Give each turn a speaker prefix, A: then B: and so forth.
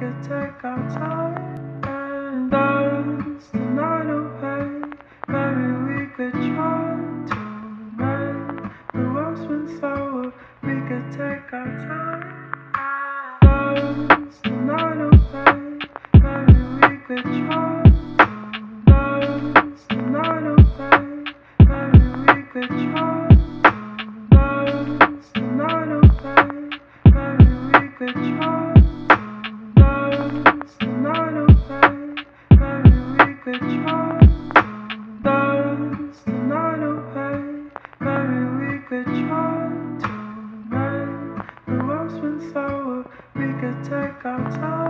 A: could take our time and dance the night away. Maybe we could try to make the world's been sour. We could take our time and dance the night away. Maybe we could try to dance the night away. Maybe we dance the night away. Maybe we could try. sometimes.